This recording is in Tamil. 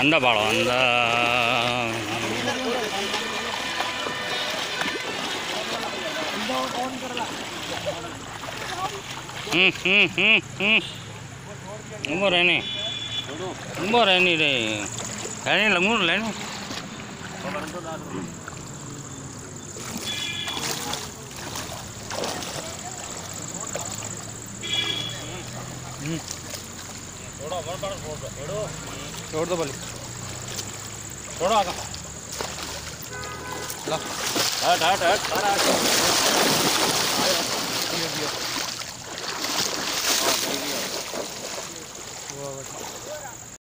அந்த பாலம் அந்த ம் ம் ம் ம். ரொம்ப ரணி ரொம்ப ரணி ரே இல்லை மூணு ரணி ம். छोड़ दो भले छोड़ो आगा।